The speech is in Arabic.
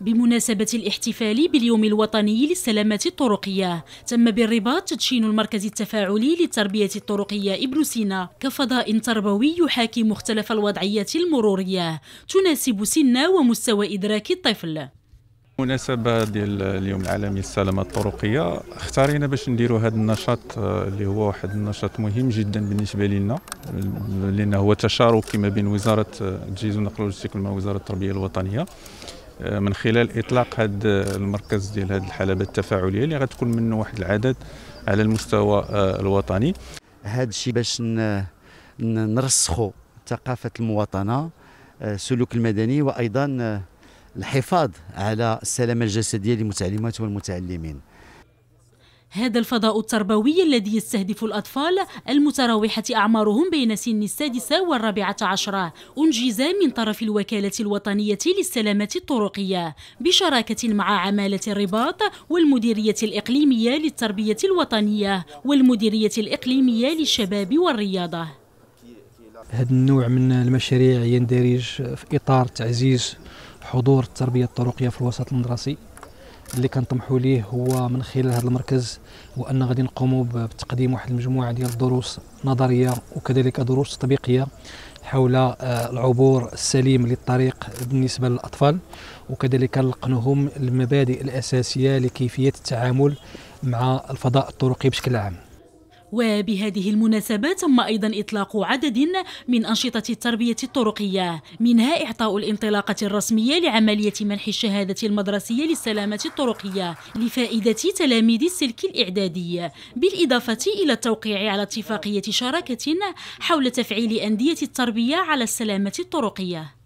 بمناسبة الاحتفال باليوم الوطني للسلامة الطرقية تم بالرباط تدشين المركز التفاعلي للتربية الطرقية ابن سينا كفضاء تربوي يحاكي مختلف الوضعيات المرورية تناسب سن ومستوى إدراك الطفل. مناسبة ديال اليوم العالمي للسلامة الطرقية اختارينا باش نديروا هذا النشاط آه، اللي هو واحد النشاط مهم جدا بالنسبة لنا لأنه هو تشاركي ما بين وزارة التجهيز والنقل واللوجستيك وزارة التربية الوطنية. آه، من خلال إطلاق هذا المركز ديال هذه الحلبات التفاعلية اللي غتكون منه واحد العدد على المستوى آه، الوطني. هذا الشيء باش نرسخوا ثقافة المواطنة السلوك المدني وأيضا الحفاظ على السلامة الجسدية للمتعلمات والمتعلمين. هذا الفضاء التربوي الذي يستهدف الأطفال المتراوحة أعمارهم بين سن السادسة والرابعة عشرة أنجز من طرف الوكالة الوطنية للسلامة الطرقية بشراكة مع عمالة الرباط والمديرية الإقليمية للتربية الوطنية والمديرية الإقليمية للشباب والرياضة. هذا النوع من المشاريع يندرج في إطار تعزيز حضور التربية الطرقية في الوسط المدرسي. اللي كنطمحوا ليه هو من خلال هذا المركز هو ان غادي نقوموا بتقديم واحد المجموعة ديال الدروس نظرية وكذلك دروس تطبيقيه حول آه، العبور السليم للطريق بالنسبة للأطفال وكذلك نلقنهم المبادئ الأساسية لكيفية التعامل مع الفضاء الطرقي بشكل عام. وبهذه المناسبة تم أيضا إطلاق عدد من أنشطة التربية الطرقية منها إعطاء الانطلاقة الرسمية لعملية منح الشهادة المدرسية للسلامة الطرقية لفائدة تلاميذ السلك الإعدادي بالإضافة إلى التوقيع على اتفاقية شراكة حول تفعيل أندية التربية على السلامة الطرقية.